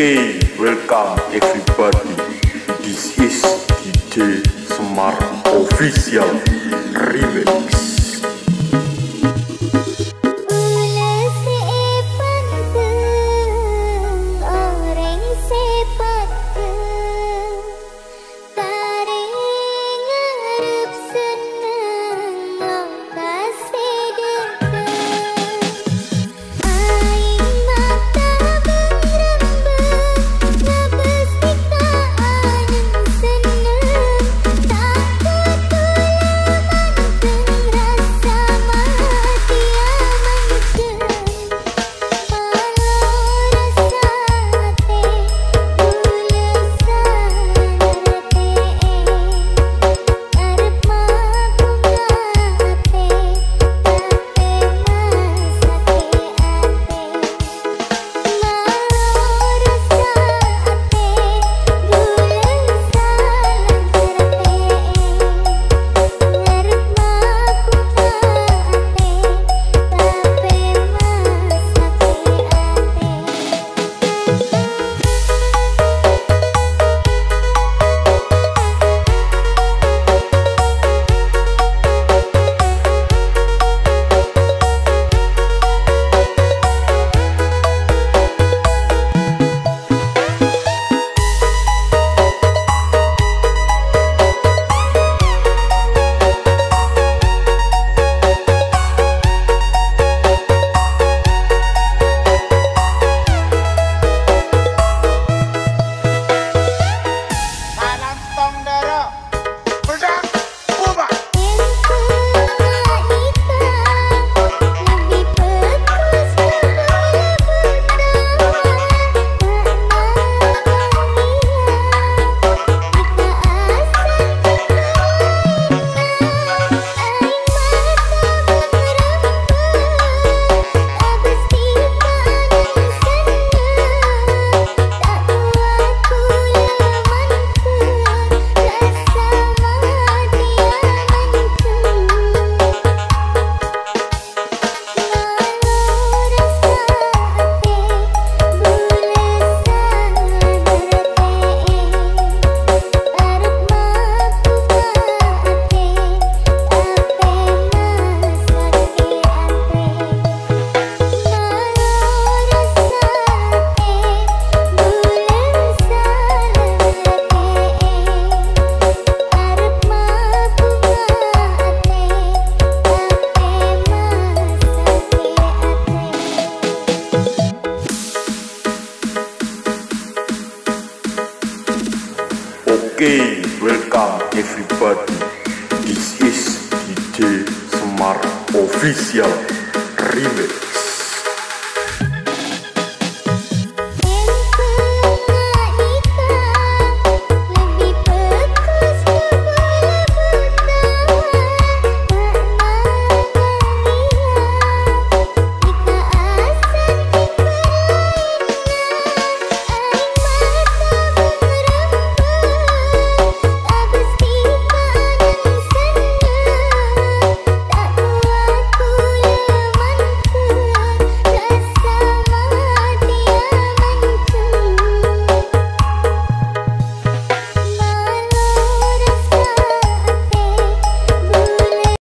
Okay, welcome everybody. This is DJ Semar Official Remix. Okay, welcome everybody. This is DJ Smart Official Remix.